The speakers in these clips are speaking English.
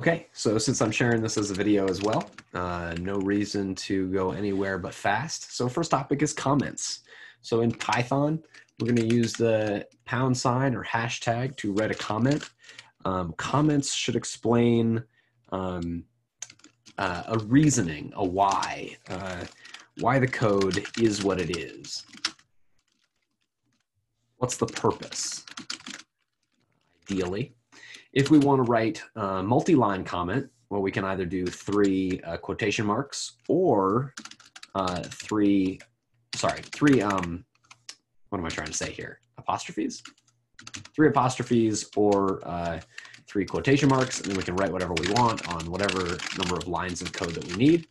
Okay, so since I'm sharing this as a video as well, uh, no reason to go anywhere but fast. So first topic is comments. So in Python, we're gonna use the pound sign or hashtag to write a comment. Um, comments should explain um, uh, a reasoning, a why, uh, why the code is what it is. What's the purpose, ideally? If we want to write a multi-line comment, well, we can either do three uh, quotation marks or uh, three, sorry, three, um, what am I trying to say here? Apostrophes? Three apostrophes or uh, three quotation marks, and then we can write whatever we want on whatever number of lines of code that we need.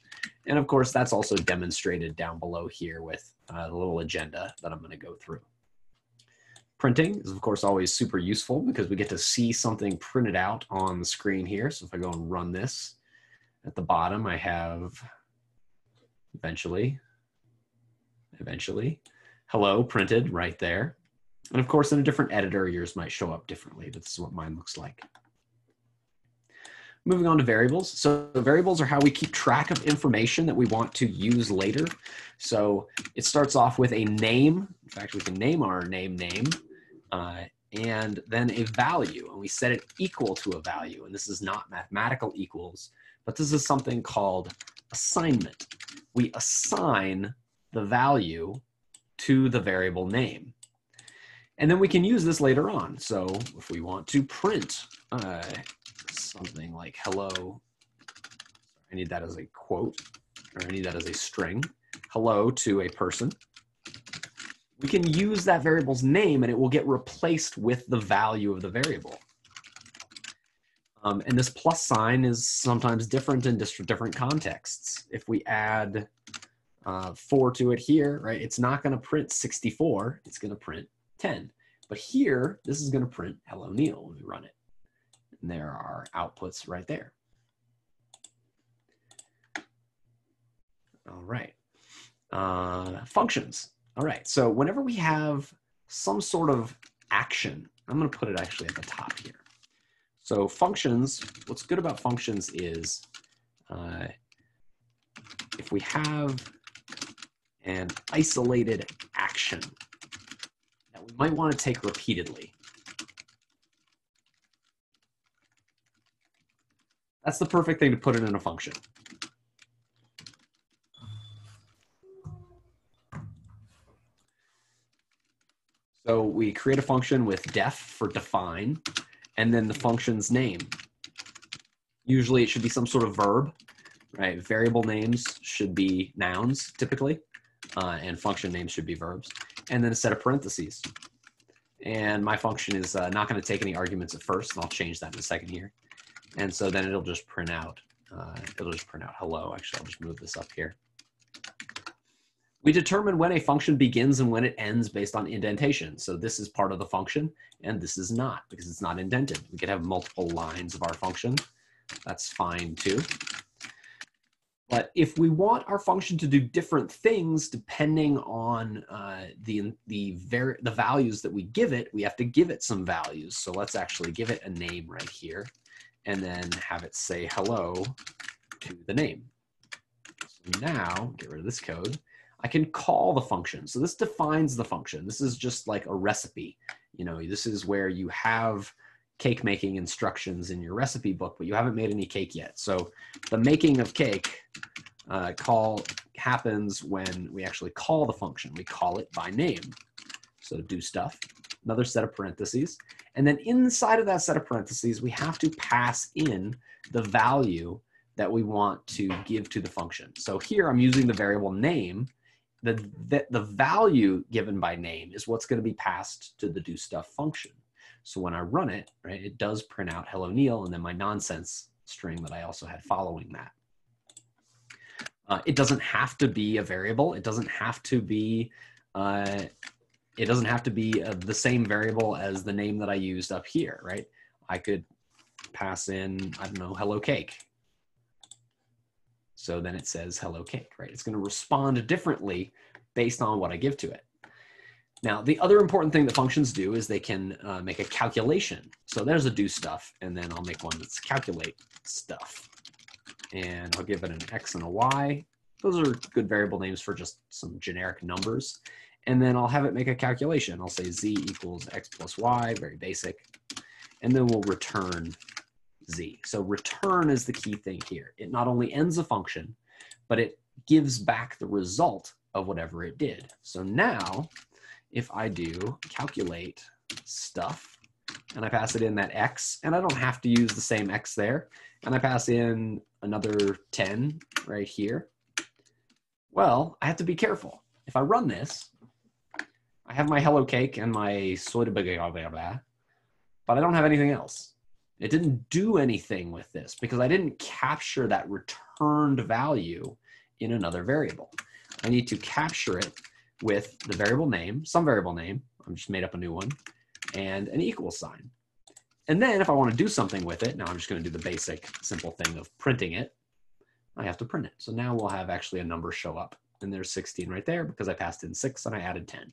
And of course, that's also demonstrated down below here with uh, the little agenda that I'm going to go through. Printing is of course always super useful because we get to see something printed out on the screen here. So if I go and run this, at the bottom I have eventually, eventually, hello printed right there. And of course in a different editor yours might show up differently, but this is what mine looks like. Moving on to variables. So variables are how we keep track of information that we want to use later. So it starts off with a name. In fact, we can name our name name uh, and then a value, and we set it equal to a value. And this is not mathematical equals, but this is something called assignment. We assign the value to the variable name. And then we can use this later on. So if we want to print uh, something like hello, I need that as a quote, or I need that as a string, hello to a person, we can use that variable's name and it will get replaced with the value of the variable. Um, and this plus sign is sometimes different in different contexts. If we add uh, 4 to it here, right, it's not going to print 64, it's going to print 10. But here, this is going to print hello Neal when we run it. And there are outputs right there. All right. Uh, functions. All right, so whenever we have some sort of action, I'm gonna put it actually at the top here. So functions, what's good about functions is uh, if we have an isolated action that we might wanna take repeatedly, that's the perfect thing to put it in a function. So we create a function with def for define, and then the function's name. Usually it should be some sort of verb, right? Variable names should be nouns typically, uh, and function names should be verbs. And then a set of parentheses. And my function is uh, not gonna take any arguments at first, and I'll change that in a second here. And so then it'll just print out, uh, it'll just print out hello. Actually, I'll just move this up here. We determine when a function begins and when it ends based on indentation. So this is part of the function, and this is not because it's not indented. We could have multiple lines of our function. That's fine too. But if we want our function to do different things depending on uh, the, the, the values that we give it, we have to give it some values. So let's actually give it a name right here and then have it say hello to the name. So now, get rid of this code. I can call the function. So this defines the function. This is just like a recipe. You know, this is where you have cake making instructions in your recipe book, but you haven't made any cake yet. So the making of cake uh, call happens when we actually call the function. We call it by name. So do stuff, another set of parentheses. And then inside of that set of parentheses, we have to pass in the value that we want to give to the function. So here I'm using the variable name the, the, the value given by name is what's going to be passed to the do stuff function. So when I run it, right, it does print out hello Neal and then my nonsense string that I also had following that. Uh, it doesn't have to be a variable. It doesn't have to be, uh, it doesn't have to be uh, the same variable as the name that I used up here, right? I could pass in, I don't know, hello cake, so then it says hello cake, right? It's going to respond differently based on what I give to it. Now, the other important thing that functions do is they can uh, make a calculation. So there's a do stuff, and then I'll make one that's calculate stuff. And I'll give it an x and a y. Those are good variable names for just some generic numbers. And then I'll have it make a calculation. I'll say z equals x plus y, very basic. And then we'll return z. So return is the key thing here. It not only ends a function, but it gives back the result of whatever it did. So now if I do calculate stuff and I pass it in that X, and I don't have to use the same X there, and I pass in another 10 right here, well, I have to be careful. If I run this, I have my hello cake and my soda blah, blah, blah, but I don't have anything else. It didn't do anything with this because I didn't capture that returned value in another variable. I need to capture it with the variable name, some variable name, I'm just made up a new one, and an equal sign. And then if I want to do something with it, now I'm just going to do the basic simple thing of printing it. I have to print it. So now we'll have actually a number show up. And there's 16 right there because I passed in 6 and I added 10.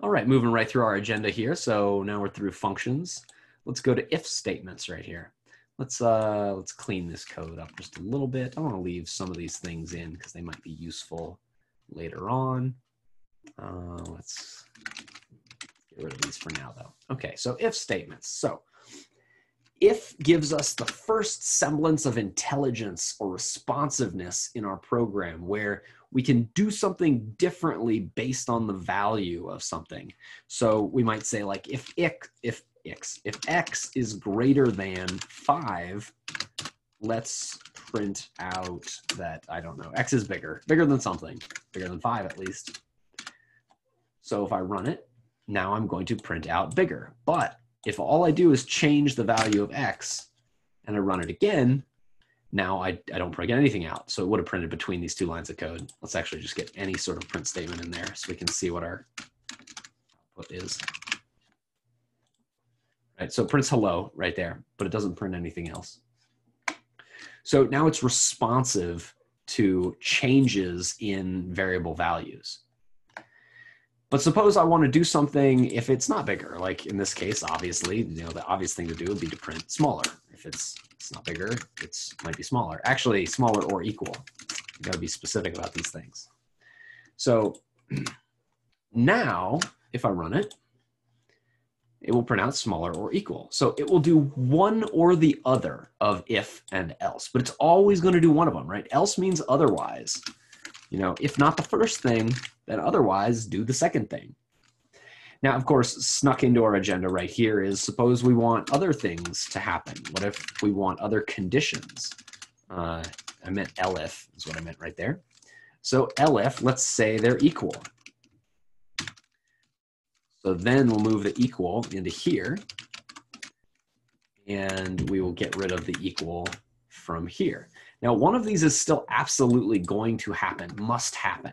All right, moving right through our agenda here. So now we're through functions. Let's go to if statements right here. Let's uh, let's clean this code up just a little bit. I want to leave some of these things in because they might be useful later on. Uh, let's get rid of these for now though. Okay, so if statements. So if gives us the first semblance of intelligence or responsiveness in our program where we can do something differently based on the value of something. So we might say like if x if x. If x is greater than 5, let's print out that, I don't know, x is bigger, bigger than something, bigger than 5 at least. So if I run it, now I'm going to print out bigger. But if all I do is change the value of x and I run it again, now I, I don't print anything out. So it would have printed between these two lines of code. Let's actually just get any sort of print statement in there so we can see what our output is. Right, so it prints hello right there, but it doesn't print anything else. So now it's responsive to changes in variable values. But suppose I want to do something if it's not bigger, like in this case, obviously, you know, the obvious thing to do would be to print smaller. If it's it's not bigger, it's might be smaller. Actually, smaller or equal. You got to be specific about these things. So now, if I run it, it will print out smaller or equal. So it will do one or the other of if and else, but it's always going to do one of them, right? Else means otherwise. You know, if not the first thing, then otherwise do the second thing. Now, of course, snuck into our agenda right here is suppose we want other things to happen. What if we want other conditions? Uh, I meant elif is what I meant right there. So elif, let's say they're equal. So then we'll move the equal into here. And we will get rid of the equal from here. Now, one of these is still absolutely going to happen, must happen.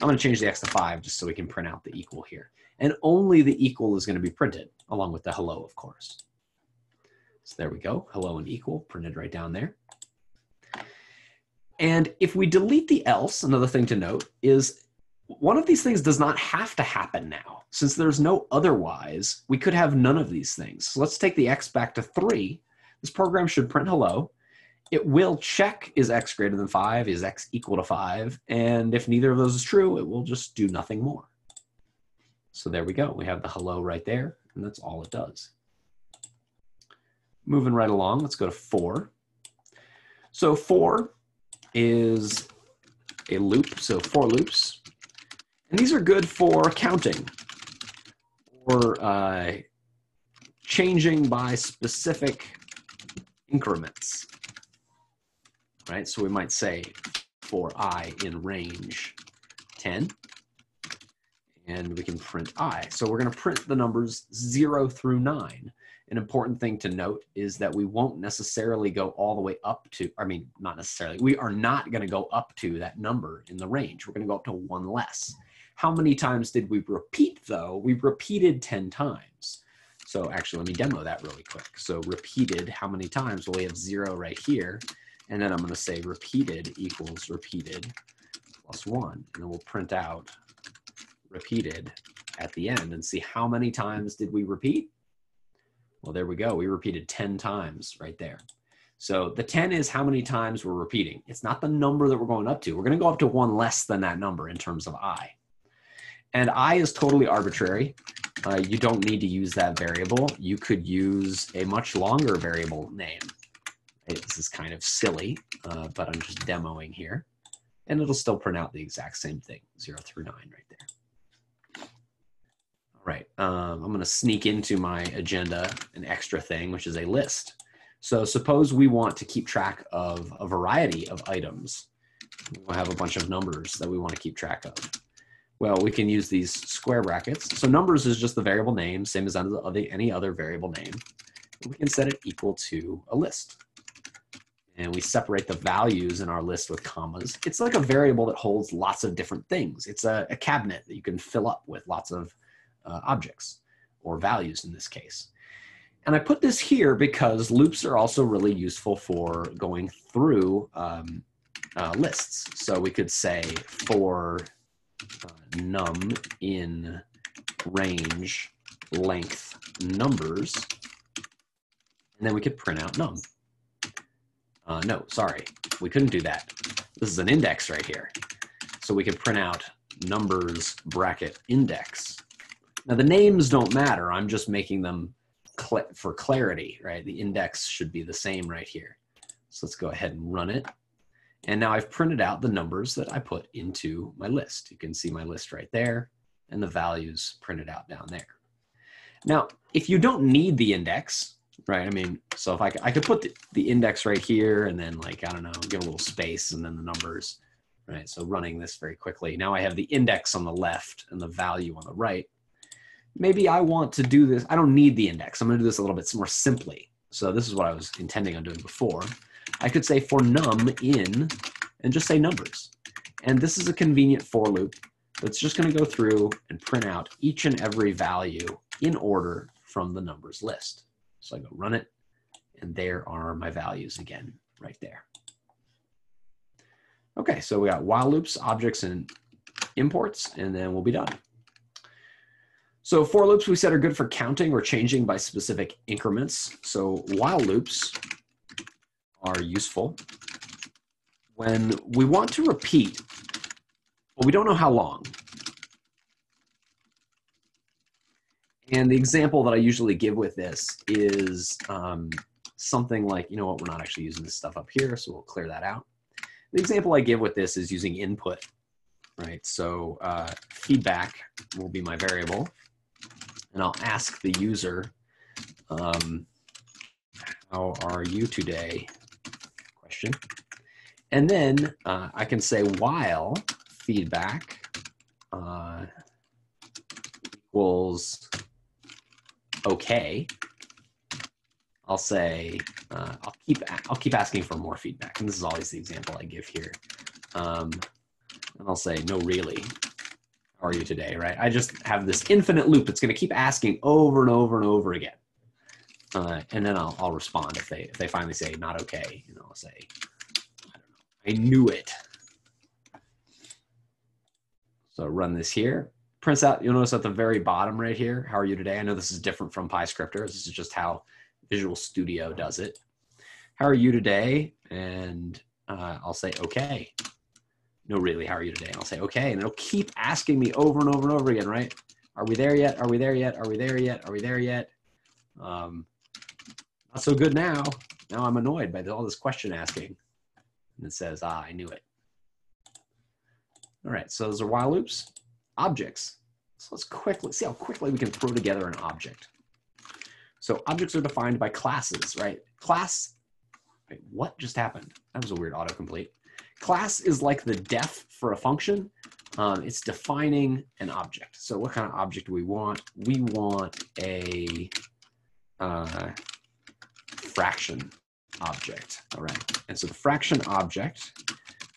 I'm going to change the x to 5 just so we can print out the equal here. And only the equal is going to be printed, along with the hello, of course. So there we go, hello and equal printed right down there. And if we delete the else, another thing to note is one of these things does not have to happen now. Since there's no otherwise, we could have none of these things. So let's take the x back to 3. This program should print hello. It will check is x greater than 5, is x equal to 5, and if neither of those is true, it will just do nothing more. So there we go. We have the hello right there, and that's all it does. Moving right along, let's go to 4. So 4 is a loop, so for loops. And these are good for counting or uh, changing by specific increments, right? So we might say for i in range 10, and we can print i. So we're going to print the numbers 0 through 9. An important thing to note is that we won't necessarily go all the way up to, I mean, not necessarily, we are not going to go up to that number in the range. We're going to go up to one less. How many times did we repeat though? We repeated 10 times. So actually, let me demo that really quick. So repeated, how many times? Well, we have zero right here. And then I'm gonna say repeated equals repeated plus 1. And then we'll print out repeated at the end and see how many times did we repeat? Well, there we go. We repeated 10 times right there. So the 10 is how many times we're repeating. It's not the number that we're going up to. We're going to go up to one less than that number in terms of i. And i is totally arbitrary. Uh, you don't need to use that variable. You could use a much longer variable name. This is kind of silly, uh, but I'm just demoing here. And it'll still print out the exact same thing, 0 through 9 right there. All right, um, I'm going to sneak into my agenda an extra thing, which is a list. So suppose we want to keep track of a variety of items. We'll have a bunch of numbers that we want to keep track of. Well, we can use these square brackets. So numbers is just the variable name, same as any other variable name. We can set it equal to a list. And we separate the values in our list with commas. It's like a variable that holds lots of different things. It's a, a cabinet that you can fill up with lots of uh, objects or values in this case. And I put this here because loops are also really useful for going through um, uh, lists. So we could say for uh, num in range length numbers, and then we could print out num. Uh, no, sorry, we couldn't do that. This is an index right here. So we could print out numbers bracket index. Now the names don't matter. I'm just making them cl for clarity, right? The index should be the same right here. So let's go ahead and run it. And now I've printed out the numbers that I put into my list. You can see my list right there and the values printed out down there. Now, if you don't need the index, right? I mean, so if I, I could put the, the index right here and then like, I don't know, give a little space and then the numbers, right? So running this very quickly. Now I have the index on the left and the value on the right maybe I want to do this. I don't need the index. I'm going to do this a little bit more simply. So this is what I was intending on doing before. I could say for num in and just say numbers. And this is a convenient for loop that's just going to go through and print out each and every value in order from the numbers list. So I go run it, and there are my values again right there. Okay, so we got while loops, objects, and imports, and then we'll be done. So for loops we said are good for counting or changing by specific increments. So while loops are useful when we want to repeat, but we don't know how long. And the example that I usually give with this is um, something like, you know what, we're not actually using this stuff up here, so we'll clear that out. The example I give with this is using input, right? So uh, feedback will be my variable and I'll ask the user, um, how are you today? Question. And then uh, I can say while feedback uh, equals okay, I'll say uh, I'll keep I'll keep asking for more feedback, and this is always the example I give here. Um, and I'll say no, really, How are you today, right? I just have this infinite loop that's going to keep asking over and over and over again. Uh, and then I'll, I'll respond if they if they finally say not okay. You know, I'll say, I I knew it. So run this here. Prints out, you'll notice at the very bottom right here, how are you today? I know this is different from PyScripter. This is just how Visual Studio does it. How are you today? And uh, I'll say, okay no, really, how are you today? And I'll say, okay. And it'll keep asking me over and over and over again, right? Are we there yet? Are we there yet? Are we there yet? Are we there yet? Um, not so good now. Now I'm annoyed by all this question asking. And it says, ah, I knew it. All right, so those are while loops. Objects. So let's quickly see how quickly we can throw together an object. So objects are defined by classes, right? Class, wait, what just happened? That was a weird autocomplete. Class is like the def for a function. Um, it's defining an object. So what kind of object do we want? We want a uh, fraction object, all right? And so the fraction object,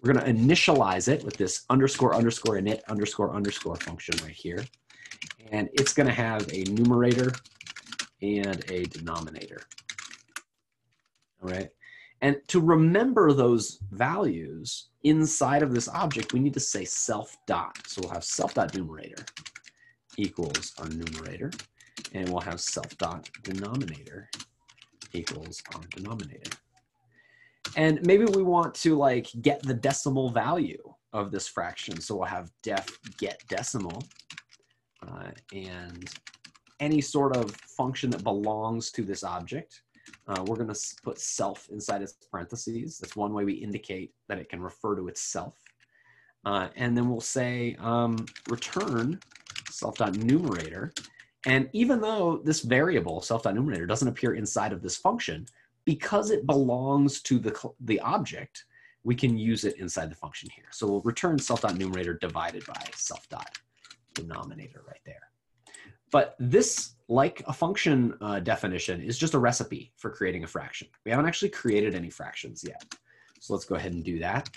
we're gonna initialize it with this underscore underscore init underscore underscore function right here. And it's gonna have a numerator and a denominator, all right? And to remember those values inside of this object, we need to say self dot. So we'll have self dot numerator equals our numerator, and we'll have self dot denominator equals our denominator. And maybe we want to like get the decimal value of this fraction. So we'll have def get decimal uh, and any sort of function that belongs to this object. Uh, we're going to put self inside its parentheses. That's one way we indicate that it can refer to itself. Uh, and then we'll say um, return self.numerator. And even though this variable, self.numerator, doesn't appear inside of this function, because it belongs to the, the object, we can use it inside the function here. So we'll return self.numerator divided by self.denominator right there. But this, like a function uh, definition, is just a recipe for creating a fraction. We haven't actually created any fractions yet. So let's go ahead and do that.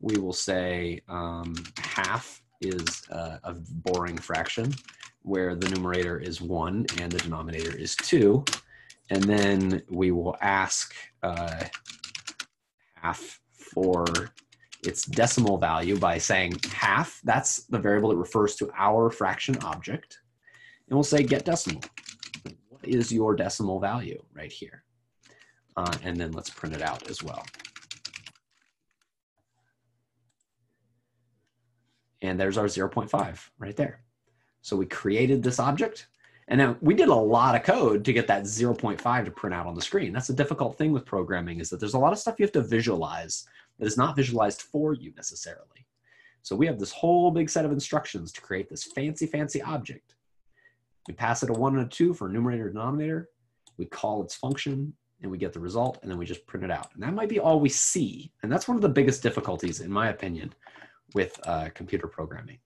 We will say um, half is a boring fraction where the numerator is 1 and the denominator is 2. And then we will ask uh, half for its decimal value by saying half. That's the variable that refers to our fraction object. And we'll say get decimal. What is your decimal value right here? Uh, and then let's print it out as well. And there's our 0.5 right there. So we created this object. And now we did a lot of code to get that 0.5 to print out on the screen. That's a difficult thing with programming is that there's a lot of stuff you have to visualize that is not visualized for you necessarily. So we have this whole big set of instructions to create this fancy, fancy object. We pass it a one and a two for numerator and denominator. We call its function and we get the result and then we just print it out. And that might be all we see. And that's one of the biggest difficulties, in my opinion, with uh, computer programming.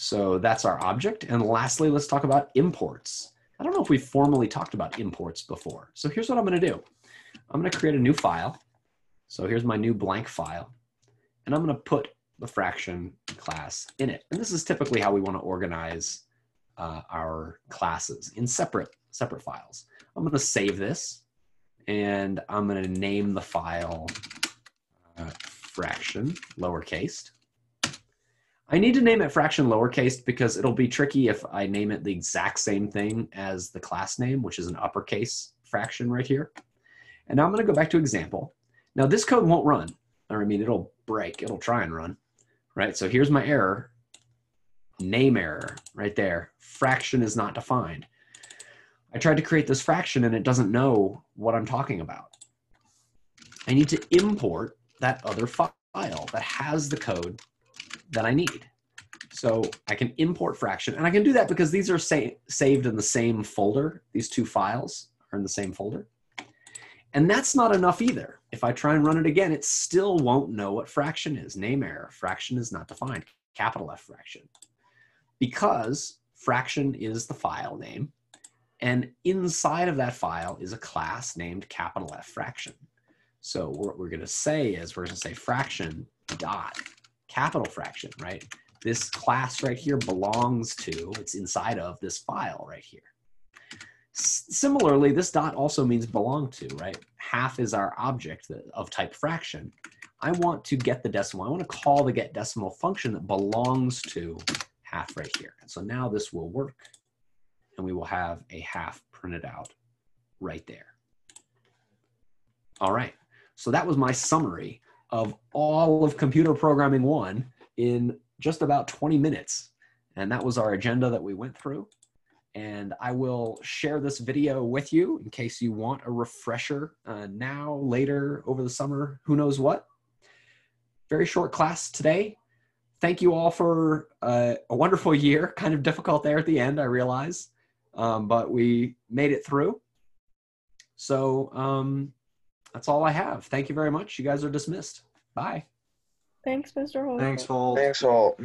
So that's our object. And lastly, let's talk about imports. I don't know if we've formally talked about imports before. So here's what I'm gonna do. I'm gonna create a new file. So here's my new blank file. And I'm gonna put the fraction class in it. And this is typically how we wanna organize uh, our classes in separate, separate files. I'm gonna save this and I'm gonna name the file uh, fraction, lowercase. I need to name it fraction lowercase because it'll be tricky if I name it the exact same thing as the class name, which is an uppercase fraction right here. And now I'm gonna go back to example. Now this code won't run, or I mean, it'll break, it'll try and run, right? So here's my error, name error right there. Fraction is not defined. I tried to create this fraction and it doesn't know what I'm talking about. I need to import that other file that has the code that I need. So I can import fraction, and I can do that because these are sa saved in the same folder. These two files are in the same folder. And that's not enough either. If I try and run it again, it still won't know what fraction is. Name error, fraction is not defined, capital F fraction. Because fraction is the file name, and inside of that file is a class named capital F fraction. So what we're going to say is we're going to say fraction dot capital fraction, right? This class right here belongs to, it's inside of this file right here. Similarly, this dot also means belong to, right? Half is our object of type fraction. I want to get the decimal. I want to call the get decimal function that belongs to half right here. And so now this will work and we will have a half printed out right there. All right. So that was my summary of all of computer programming one in just about 20 minutes. And that was our agenda that we went through. And I will share this video with you in case you want a refresher uh, now, later, over the summer, who knows what. Very short class today. Thank you all for uh, a wonderful year. Kind of difficult there at the end, I realize, um, but we made it through. So um, that's all I have. Thank you very much. You guys are dismissed. Bye. Thanks, Mr. Holt. Thanks, Holt. Thanks, all.